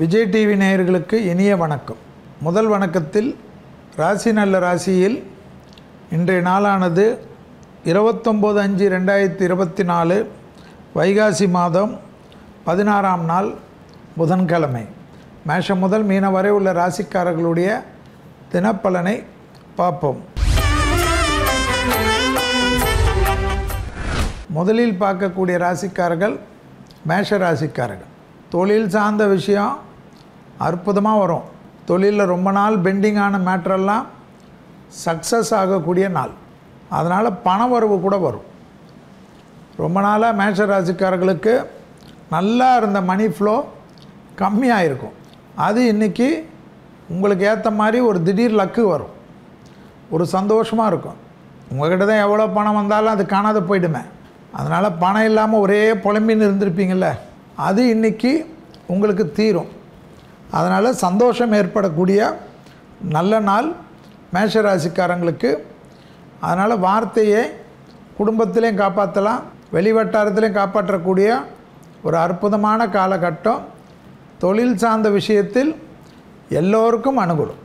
Vijay TV நேயர்களுக்கு இனிய வணக்கம். முதல் வணக்கத்தில் ராசி நல்ல ராசியில் இன்றைய நாளானது இருபத்தொம்போது அஞ்சு ரெண்டாயிரத்தி இருபத்தி நாலு வைகாசி மாதம் பதினாறாம் நாள் புதன்கிழமை. மேஷம் முதல் மீன வரை உள்ள ராசிக்காரர்களுடைய தினப்பலனை பார்ப்போம். முதலில் பார்க்கக்கூடிய ராசிக்காரர்கள் மேஷ ராசிக்காரர்கள். தொழில் சார்ந்த விஷயம் அற்புதமாக வரும். தொழிலில் ரொம்ப நாள் பெண்டிங்கான மேட்ரெல்லாம் சக்ஸஸ் ஆகக்கூடிய நாள். அதனால் பண வரவு கூட வரும். ரொம்ப நாளாக மேஷ ராசிக்காரர்களுக்கு நல்லா இருந்த மணி ஃப்ளோ கம்மியாக இருக்கும் அது இன்றைக்கி உங்களுக்கு ஏற்ற மாதிரி ஒரு திடீர் லக்கு வரும். ஒரு சந்தோஷமாக இருக்கும். உங்கள்கிட்ட தான் எவ்வளோ பணம் வந்தாலும் அது காணாத போயிடுமே. அதனால் பணம் இல்லாமல் ஒரே புலம்பின்னு இருந்திருப்பீங்கள்ல அது இன்றைக்கி உங்களுக்கு தீரும். அதனால் சந்தோஷம் ஏற்படக்கூடிய நல்ல நாள் மேஷராசிக்காரங்களுக்கு. அதனால் வார்த்தையை குடும்பத்திலையும் காப்பாற்றலாம் வெளி வட்டாரத்திலையும் காப்பாற்றக்கூடிய ஒரு அற்புதமான காலகட்டம். தொழில் சார்ந்த விஷயத்தில் எல்லோருக்கும் அனுகூலம்.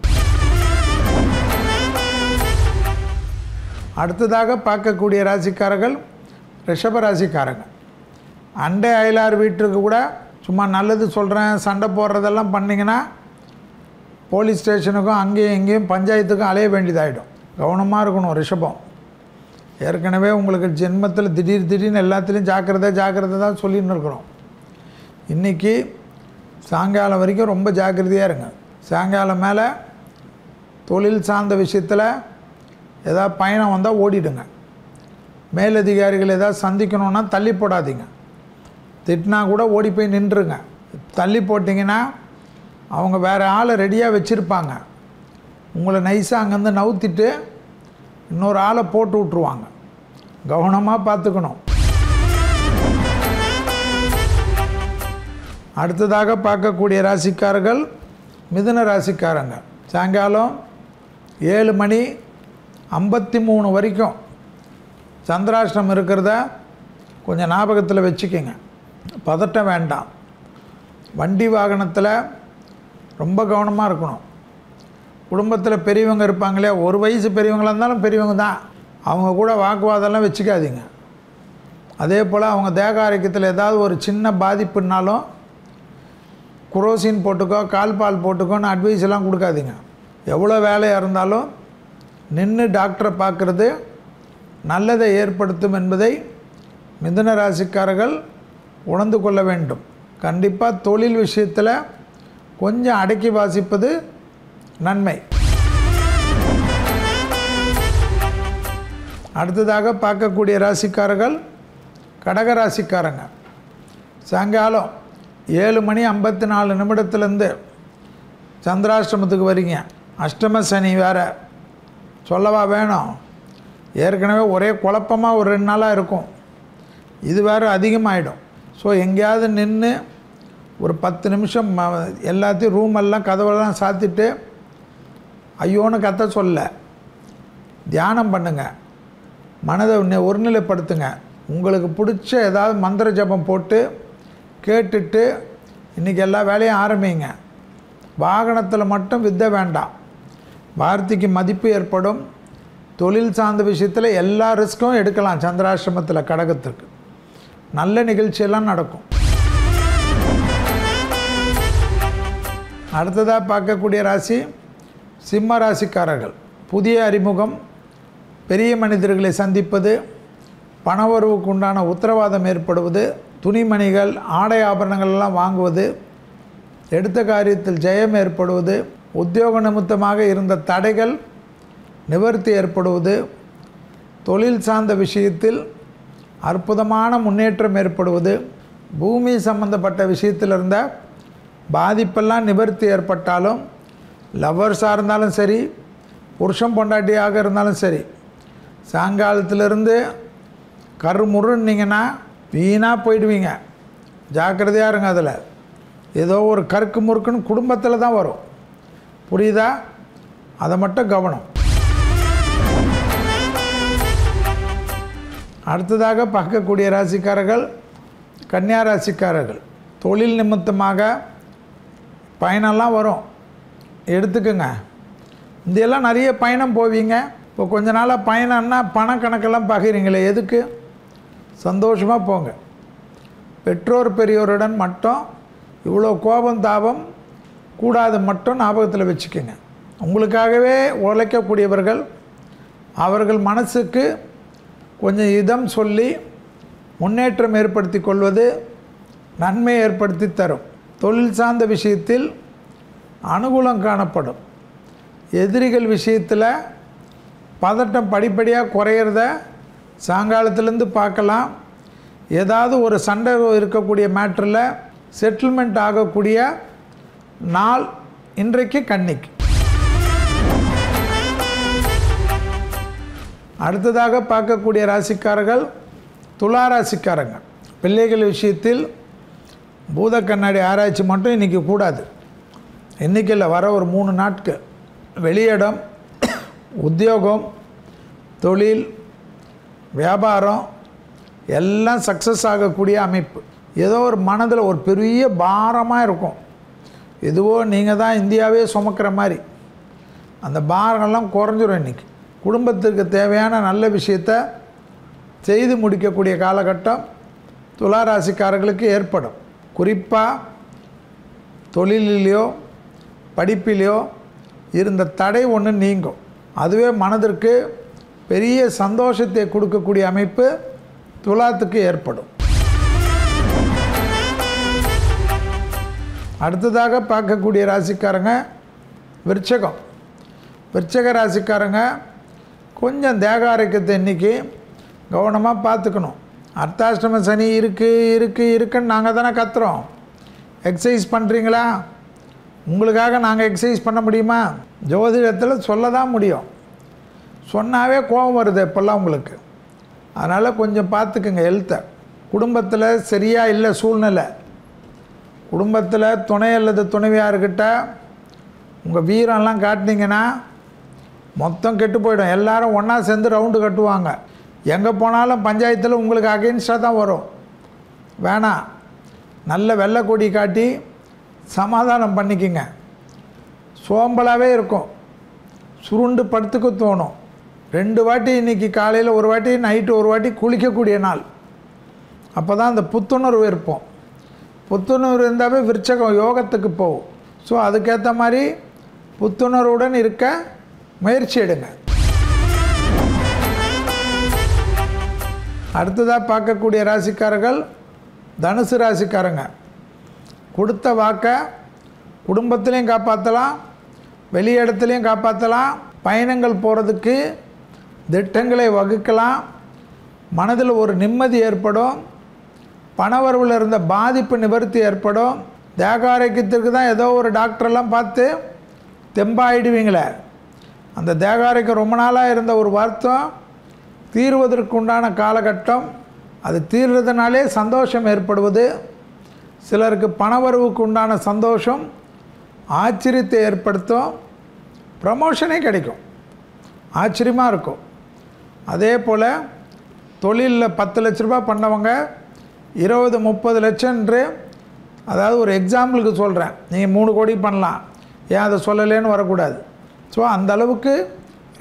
அடுத்ததாக பார்க்கக்கூடிய ராசிக்காரர்கள் ரிஷப ராசிக்காரங்க. அண்டை அயலார் வீட்டுக்கு கூட சும்மா நல்லது சொல்கிறேன் சண்டை போடுறதெல்லாம் பண்ணிங்கன்னா போலீஸ் ஸ்டேஷனுக்கும் அங்கேயும் இங்கேயும் பஞ்சாயத்துக்கும் அலைய வேண்டியதாகிடும் கவனமாக இருக்கணும் ரிஷபம். ஏற்கனவே உங்களுக்கு ஜென்மத்தில் திடீர் திடீர்னு எல்லாத்துலேயும் ஜாக்கிரதை ஜாக்கிரதை தான் சொல்லின்னு இருக்கிறோம். இன்றைக்கி சாயங்காலம் வரைக்கும் ரொம்ப ஜாக்கிரதையாக இருங்க. சாயங்காலம் மேலே தொழில் சார்ந்த விஷயத்தில் ஏதாவது பயணம் வந்தால் ஓடிடுங்க. மேலதிகாரிகள் ஏதாவது சந்திக்கணுன்னா தள்ளி போடாதீங்க. திட்டினா கூட ஓடி போய் நின்றுங்க தள்ளி போட்டிங்கன்னா அவங்க வேறு ஆளை ரெடியாக வச்சுருப்பாங்க. உங்களை நைஸாக அங்கேருந்து நவுத்திட்டு இன்னொரு ஆளை போட்டு விட்ருவாங்க கவனமாக பார்த்துக்கணும். அடுத்ததாக பார்க்கக்கூடிய ராசிக்காரர்கள் மிதுன ராசிக்காரங்க. சாயங்காலம் ஏழு மணி ஐம்பத்தி மூணு வரைக்கும். சந்திராஷ்டிரம் இருக்கிறத கொஞ்சம் ஞாபகத்தில் வச்சுக்கோங்க. பதட்டம் வேண்டாம். வண்டி வாகனத்தில் ரொம்ப கவனமாக இருக்கணும். குடும்பத்தில் பெரியவங்க இருப்பாங்களே ஒரு வயசு பெரியவங்களாக இருந்தாலும் பெரியவங்க தான். அவங்க கூட வாக்குவாதம்லாம் வச்சுக்காதீங்க. அதே போல் அவங்க தேக ஆரோக்கியத்தில் ஏதாவது ஒரு சின்ன பாதிப்புனாலும் குரோசின் போட்டுக்கோ கால்பால் போட்டுக்கோன்னு அட்வைஸ் எல்லாம் கொடுக்காதீங்க. எவ்வளோ வேலையாக இருந்தாலும் நின்று டாக்டரை பார்க்குறது நல்லதை ஏற்படுத்தும் என்பதை மிதுன ராசிக்காரர்கள் உணர்ந்து கொள்ள வேண்டும். கண்டிப்பாக தொழில் விஷயத்தில் கொஞ்சம் அடக்கி வாசிப்பது நன்மை. அடுத்ததாக பார்க்கக்கூடிய ராசிக்காரர்கள் கடக ராசிக்காரங்க. சாயங்காலம் ஏழு மணி ஐம்பத்தி நாலு நிமிடத்துலேருந்து சந்திராஷ்டிரமத்துக்கு வரீங்க. அஷ்டம சனி வேறு. சொல்லவா வேணும். ஏற்கனவே ஒரே குழப்பமாக ஒரு ரெண்டு நாளாக இருக்கும். இது வேறு அதிகமாகிடும் ஸோ எங்கேயாவது நின்று ஒரு பத்து நிமிஷம் எல்லாத்தையும் ரூம் எல்லாம் கதவெல்லாம் சாத்திட்டு ஐயோன்னு கத்த சொல்ல. தியானம் பண்ணுங்க. மனதை ஒருநிலைப்படுத்துங்க. உங்களுக்கு பிடிச்ச ஏதாவது மந்திர ஜபம் போட்டு கேட்டுட்டு இன்றைக்கி எல்லா வேலையும் ஆரம்பிங்க. வாகனத்தில் மட்டும் வித்த வேண்டாம். வார்த்தைக்கு மதிப்பு ஏற்படும். தொழில் சார்ந்த விஷயத்தில் எல்லா ரிஸ்க்கும் எடுக்கலாம். சந்திராசிரமத்தில் கடகத்துக்கு நல்ல நிகழ்ச்சியெல்லாம் நடக்கும். அடுத்ததாக பார்க்கக்கூடிய ராசி சிம்ம ராசிக்காரர்கள். புதிய அறிமுகம் பெரிய மனிதர்களை சந்திப்பது பணவரவுக்கு உண்டான உத்தரவாதம் ஏற்படுவது துணிமணிகள் ஆடை ஆபரணங்கள் எல்லாம் வாங்குவது எடுத்த காரியத்தில் ஜெயம் ஏற்படுவது உத்தியோக நிமித்தமாக இருந்த தடைகள் நிவர்த்தி ஏற்படுவது தொழில் சார்ந்த விஷயத்தில் அற்புதமான முன்னேற்றம் ஏற்படுவது பூமி சம்பந்தப்பட்ட விஷயத்தில் இருந்த பாதிப்பெல்லாம் நிவர்த்தி ஏற்பட்டாலும் லவ்வர்ஸாக இருந்தாலும் சரி புருஷன் பொண்டாட்டியாக இருந்தாலும் சரி சாயங்காலத்திலிருந்து கருமுருன்னீங்கன்னா வீணாக போயிடுவீங்க. ஜாக்கிரதையாக இருங்க அதில். ஏதோ ஒரு கருக்கு முறுக்குன்னு குடும்பத்தில் தான் வரும். புரியுதா? அதை மட்டும் கவனம். அடுத்ததாக பார்க்கக்கூடிய ராசிக்காரர்கள் கன்னியா ராசிக்காரர்கள். தொழில் நிமித்தமாக பயணம்லாம் வரும். எடுத்துக்குங்க. இதெல்லாம் நிறைய பயணம் போவீங்க. இப்போ கொஞ்ச நாளாக பயணம்னா பணக்கணக்கெல்லாம் பகிரீங்களே எதுக்கு? சந்தோஷமாக போங்க. பெற்றோர் பெரியோருடன் மட்டும் இவ்வளோ கோபம் தாபம் கூடாது மட்டும் ஞாபகத்தில் வச்சுக்கோங்க. உங்களுக்காகவே உழைக்கக்கூடியவர்கள் அவர்கள் மனசுக்கு கொஞ்சம் இதம் சொல்லி முன்னேற்றம் ஏற்படுத்தி கொள்வது நன்மை ஏற்படுத்தி தரும். தொழில் சார்ந்த விஷயத்தில் அனுகூலம் காணப்படும். எதிரிகள் விஷயத்தில் பதட்டம் படிப்படியாக குறையிறத சாயங்காலத்துலேருந்து பார்க்கலாம். ஏதாவது ஒரு சண்டை இருக்கக்கூடிய மேட்டரில் செட்டில்மெண்ட் ஆகக்கூடிய நாள் இன்றைக்கு கன்னிக்கு. அடுத்ததாக பார்க்கக்கூடிய ராசிக்காரர்கள் துலா ராசிக்காரங்க. பிள்ளைகள் விஷயத்தில் பூத கண்ணாடி ஆராய்ச்சி மட்டும் இன்றைக்கி கூடாது. இன்றைக்கில் வர ஒரு மூணு நாட்கள். வெளியிடம் உத்தியோகம் தொழில் வியாபாரம் எல்லாம் சக்ஸஸ் ஆகக்கூடிய அமைப்பு. ஏதோ ஒரு மனதில் ஒரு பெரிய பாரமாக இருக்கும். எதுவோ நீங்கள் தான் இந்தியாவே சுமக்கிற மாதிரி. அந்த பாரங்கள்லாம் குறைஞ்சிரும் இன்றைக்கி குடும்பத்திற்கு தேவையான நல்ல விஷயத்தை செய்து முடிக்கக்கூடிய காலகட்டம் துளாராசிக்காரர்களுக்கு ஏற்படும். குறிப்பாக தொழிலிலையோ படிப்பிலையோ இருந்த தடை ஒன்று நீங்கும். அதுவே மனதிற்கு பெரிய சந்தோஷத்தை கொடுக்கக்கூடிய அமைப்பு துலாத்துக்கு ஏற்படும். அடுத்ததாக பார்க்கக்கூடிய ராசிக்காரங்க விருச்சகம். விருச்சக ராசிக்காரங்க கொஞ்சம் தேக ஆரோக்கியத்தை இன்றைக்கி கவனமாக பார்த்துக்கணும். அர்த்தாஷ்டம சனி இருக்குது இருக்குது இருக்குன்னு நாங்கள் தானே கத்துறோம். எக்ஸசைஸ் பண்ணுறீங்களா உங்களுக்காக நாங்கள் எக்ஸசைஸ் பண்ண முடியுமா? ஜோதிடத்தில் சொல்ல தான் முடியும். சொன்னாவே கோபம் வருது இப்போல்லாம் உங்களுக்கு. அதனால் கொஞ்சம் பார்த்துக்குங்க ஹெல்த்தை குடும்பத்தில் சரியாக இல்லை சூழ்நிலை. குடும்பத்தில் துணை அல்லது துணைவியார்கிட்ட உங்கள் வீரம்லாம் காட்டினீங்கன்னா மொத்தம் கெட்டு போயிடும். எல்லாரும் ஒன்றா சேர்ந்து ரவுண்டு கட்டுவாங்க. எங்கே போனாலும் பஞ்சாயத்தில் உங்களுக்கு அகெயின்ஸ்டாக தான் வரும். வேணாம் நல்ல வெள்ளை கொடி காட்டி சமாதானம் பண்ணிக்கிங்க. சோம்பலாகவே இருக்கும். சுருண்டு படுத்துக்க தோணும். ரெண்டு வாட்டி இன்றைக்கி காலையில் ஒரு வாட்டி நைட்டு ஒரு வாட்டி குளிக்கக்கூடிய நாள். அப்போ தான் அந்த புத்துணர்வு இருப்போம். புத்துணர்வு இருந்தாவே விருச்சகம் யோகத்துக்கு போகும். ஸோ அதுக்கேற்ற மாதிரி புத்துணர்வுடன் இருக்க முயற்சி எடுங்க. அடுத்ததாக பார்க்கக்கூடிய ராசிக்காரர்கள் தனுசு ராசிக்காரங்க. கொடுத்த வாக்கை குடும்பத்திலையும் காப்பாற்றலாம் வெளி இடத்துலையும் காப்பாற்றலாம் பயணங்கள் போகிறதுக்கு திட்டங்களை வகுக்கலாம் மனதில் ஒரு நிம்மதி ஏற்படும் பணவரவில் இருந்த பாதிப்பு நிவர்த்தி ஏற்படும் தேக ஆரோக்கியத்திற்கு தான் ஏதோ ஒரு டாக்டரெல்லாம் பார்த்து தெம்பாயிடுவீங்களே. அந்த தேகாரிக்கு ரொம்ப நாளாக இருந்த ஒரு வருத்தம் தீர்வதற்கு உண்டான காலகட்டம் அது தீர்றதுனாலே சந்தோஷம் ஏற்படுவது சிலருக்கு பணவரவுக்கு உண்டான சந்தோஷம் ஆச்சரியத்தை ஏற்படுத்தும் ப்ரமோஷனே கிடைக்கும். ஆச்சரியமாக இருக்கும். அதே போல் தொழிலில் பத்து லட்ச ரூபா பண்ணவங்க இருபது முப்பது லட்சம்ன்று அதாவது ஒரு எக்ஸாம்பிளுக்கு சொல்கிறேன் நீங்கள் மூணு கோடி பண்ணலாம். ஏன் அதை சொல்லலேன்னு வரக்கூடாது. ஸோ அந்த அளவுக்கு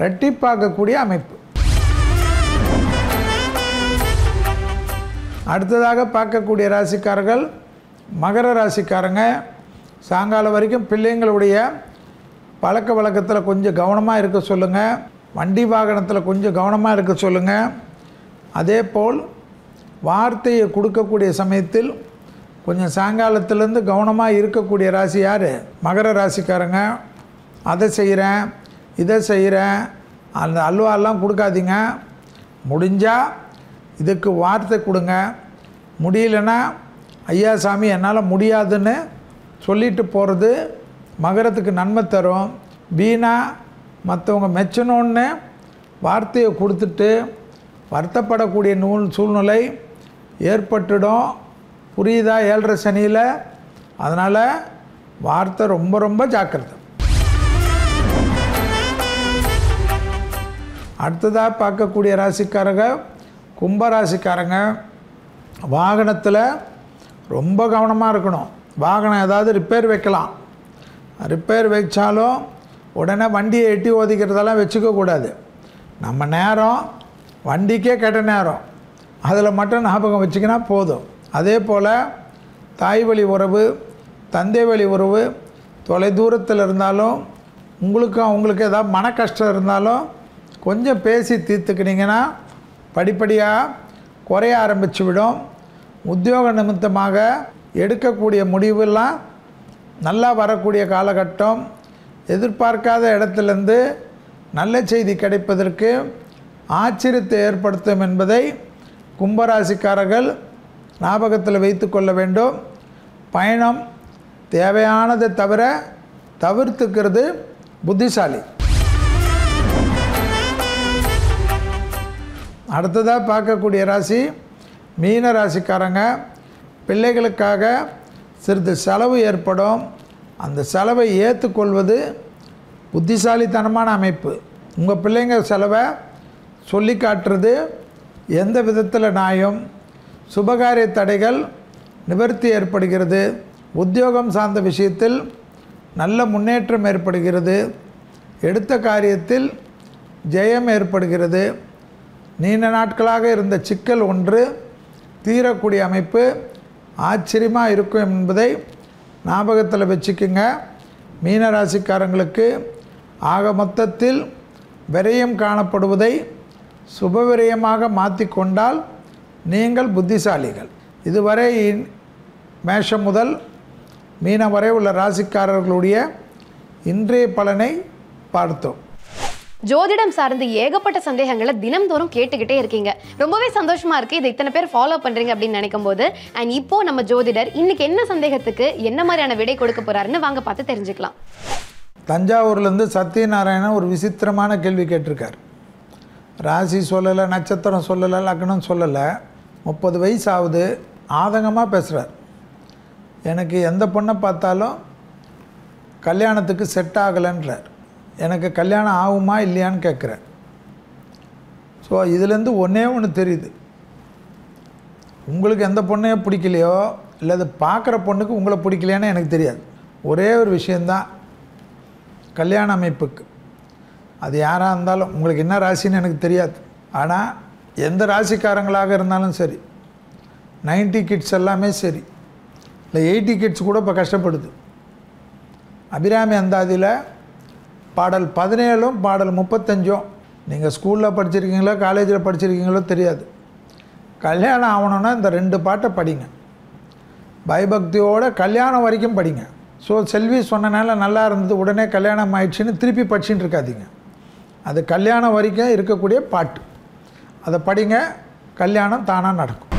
ரெட்டிப்பாக்கக்கூடிய அமைப்பு. அடுத்ததாக பார்க்கக்கூடிய ராசிக்காரர்கள் மகர ராசிக்காரங்க. சாயங்காலம் வரைக்கும் பிள்ளைங்களுடைய பழக்க வழக்கத்தில் கொஞ்சம் கவனமாக இருக்க சொல்லுங்கள் வண்டி வாகனத்தில் கொஞ்சம் கவனமாக இருக்க சொல்லுங்கள் அதே போல் வார்த்தையை கொடுக்கக்கூடிய சமயத்தில் கொஞ்சம் சாயங்காலத்திலேருந்து கவனமாக இருக்கக்கூடிய ராசி யார்? மகர ராசிக்காரங்க. அதை செய்கிறேன் இதை செய்கிறேன். அந்த அல்வாலாம் கொடுக்காதீங்க. முடிஞ்சால் இதுக்கு வார்த்தை கொடுங்க. முடியலன்னா ஐயா சாமி என்னால் முடியாதுன்னு சொல்லிட்டு போகிறது மகரத்துக்கு நன்மை தரும். வீணா மற்றவங்க மெச்சணுன்னு வார்த்தையை கொடுத்துட்டு வருத்தப்படக்கூடிய நூல் சூழ்நிலை ஏற்பட்டுடும். புரியுதா? ஏழரை சனியில். அதனால் வார்த்தை ரொம்ப ரொம்ப ஜாக்கிரதை. அடுத்ததாக பார்க்கக்கூடிய ராசிக்காரங்க கும்ப ராசிக்காரங்க வாகனத்தில் ரொம்ப கவனமாக இருக்கணும். வாகனம் ஏதாவது ரிப்பேர் வைக்கலாம். ரிப்பேர் வச்சாலும் உடனே வண்டியை எட்டி ஒதுக்கிறதெல்லாம் வச்சுக்க கூடாது. நம்ம நேரம் வண்டிக்கே கெட்ட நேரம். அதில் மட்டும் ஞாபகம் வச்சுக்கினா போதும். அதே போல் தாய் வழி உறவு தந்தை வழி உறவு தொலை தூரத்தில் இருந்தாலும் உங்களுக்கும் அவங்களுக்கு ஏதாவது மன கஷ்டம் இருந்தாலும் கொஞ்சம் பேசி தீர்த்துக்கினீங்கன்னா படிப்படியாக குறைய ஆரம்பித்து விடும். உத்தியோக நிமித்தமாக எடுக்கக்கூடிய முடிவெல்லாம் நல்லா வரக்கூடிய காலகட்டம். எதிர்பார்க்காத இடத்துலேருந்து நல்ல செய்தி கிடைப்பதற்கு ஆச்சரியத்தை ஏற்படுத்தும் என்பதை கும்பராசிக்காரர்கள் ஞாபகத்தில் வைத்து கொள்ள வேண்டும். பயணம் தேவையானதை தவிர தவிர்த்துக்கிறது புத்திசாலி. அடுத்ததாக பார்க்கக்கூடிய ராசி மீன ராசிக்காரங்க. பிள்ளைகளுக்காக சிறிது செலவு ஏற்படும். அந்த செலவை ஏற்றுக்கொள்வது புத்திசாலித்தனமான அமைப்பு. உங்கள் பிள்ளைங்க செலவை சொல்லி காட்டுறது எந்த விதத்தில் நாயும் சுபகாரிய தடைகள் நிவர்த்தி ஏற்படுகிறது. உத்தியோகம் சார்ந்த விஷயத்தில் நல்ல முன்னேற்றம் ஏற்படுகிறது. எடுத்த காரியத்தில் ஜெயம் ஏற்படுகிறது. நீண்ட நாட்களாக இருந்த சிக்கல் ஒன்று தீரக்கூடிய அமைப்பு ஆச்சரியமாக இருக்கும் என்பதை ஞாபகத்தில் வச்சுக்குங்க. மீனராசிக்காரங்களுக்கு ஆக மொத்தத்தில் விரயம் காணப்படுவதை சுபவிரயமாக மாற்றிக்கொண்டால் நீங்கள் புத்திசாலிகள். இதுவரை இன்- மேஷம் முதல் மீனம் வரை உள்ள ராசிக்காரர்களுடைய இன்றைய பலனை பார்த்தோம். ஜோதிடம் சார்ந்து ஏகப்பட்ட சந்தேகங்களை தினம்தோறும் கேட்டுக்கிட்டே இருக்கீங்க. ரொம்பவே சந்தோஷமா இருக்கு. இதை இத்தனை பேர் ஃபாலோ பண்றீங்க அப்படின்னு நினைக்கும் போது அண்ட் இப்போ நம்ம ஜோதிடர் இன்னைக்கு என்ன சந்தேகத்துக்கு என்ன மாதிரியான விடை கொடுக்க போறாருன்னு வாங்க பார்த்து தெரிஞ்சுக்கலாம். தஞ்சாவூர்லேருந்து சத்யநாராயணன் ஒரு விசித்திரமான கேள்வி கேட்டிருக்கார். ராசி சொல்லலை நட்சத்திரம் சொல்லலை லக்னம் சொல்லலை. முப்பது வயசு ஆகுது ஆதங்கமாக பேசுகிறார் எனக்கு எந்த பொண்ணை பார்த்தாலும் கல்யாணத்துக்கு செட் ஆகலைன்றார். எனக்கு கல்யாணம் ஆகுமா இல்லையான்னு கேட்குறேன். ஸோ இதுலேருந்து ஒன்றே ஒன்று தெரியுது. உங்களுக்கு எந்த பொண்ணையும் பிடிக்கலையோ இல்லை அது பார்க்குற பொண்ணுக்கு உங்களை பிடிக்கலையான்னு எனக்கு தெரியாது. ஒரே ஒரு விஷயந்தான். கல்யாண அமைப்புக்கு. அது யாராக இருந்தாலும் உங்களுக்கு என்ன ராசின்னு எனக்கு தெரியாது. ஆனால் எந்த ராசிக்காரங்களாக இருந்தாலும் சரி 90 கிட்ஸ் எல்லாமே சரி இல்லை எயிட்டி கிட்ஸ் கூட இப்போ கஷ்டப்படுது. அபிராமி அந்தாதியில் பாடல் பதினேழும் பாடல் முப்பத்தஞ்சும் நீங்கள் ஸ்கூலில் படிச்சிருக்கீங்களோ காலேஜில் படிச்சிருக்கீங்களோ தெரியாது. கல்யாணம் ஆகணுன்னா இந்த ரெண்டு பாட்டை படிங்க. பயபக்தியோட கல்யாணம் வரைக்கும் படிங்க. ஸோ செல்வி சொன்னனால நல்லா இருந்தது. உடனே கல்யாணம் ஆயிடுச்சுன்னு திருப்பி படிச்சுட்டு இருக்காதீங்க. அது கல்யாணம் வரைக்கும் இருக்கக்கூடிய பாட்டு. அதை படிங்க. கல்யாணம் தானாக நடக்கும்.